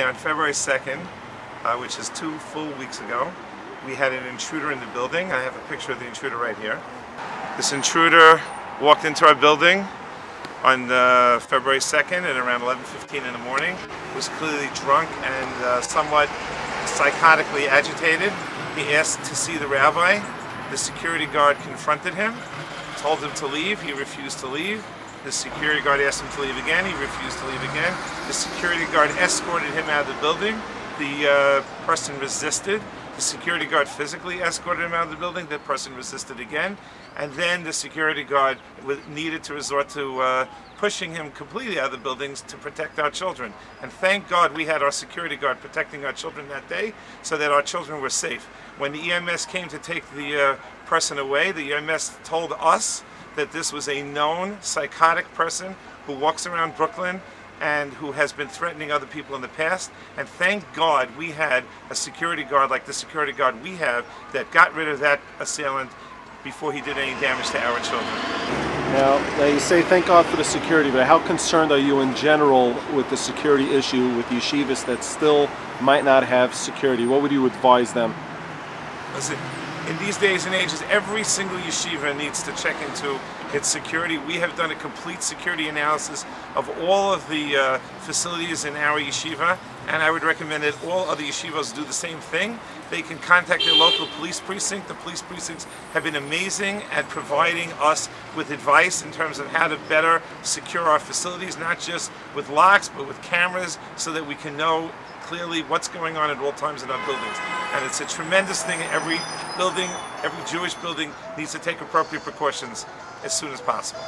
On February 2nd, uh, which is two full weeks ago, we had an intruder in the building. I have a picture of the intruder right here. This intruder walked into our building on uh, February 2nd at around 11.15 in the morning, was clearly drunk and uh, somewhat psychotically agitated. He asked to see the rabbi. The security guard confronted him, told him to leave. He refused to leave. The security guard asked him to leave again. He refused to leave again. The security guard escorted him out of the building. The uh, person resisted. The security guard physically escorted him out of the building. The person resisted again. And then the security guard needed to resort to uh, pushing him completely out of the buildings to protect our children. And thank God we had our security guard protecting our children that day so that our children were safe. When the EMS came to take the uh, person away, the EMS told us that this was a known psychotic person who walks around Brooklyn and who has been threatening other people in the past. And thank God we had a security guard like the security guard we have that got rid of that assailant before he did any damage to our children. Now, you say thank God for the security, but how concerned are you in general with the security issue with yeshivas that still might not have security? What would you advise them? Listen, in these days and ages, every single yeshiva needs to check into its security. We have done a complete security analysis of all of the uh, facilities in our yeshiva, and I would recommend that all other yeshivas do the same thing. They can contact their local police precinct. The police precincts have been amazing at providing us with advice in terms of how to better secure our facilities, not just with locks, but with cameras, so that we can know clearly what's going on at all times in our buildings. And it's a tremendous thing. Every building, every Jewish building needs to take appropriate precautions as soon as possible.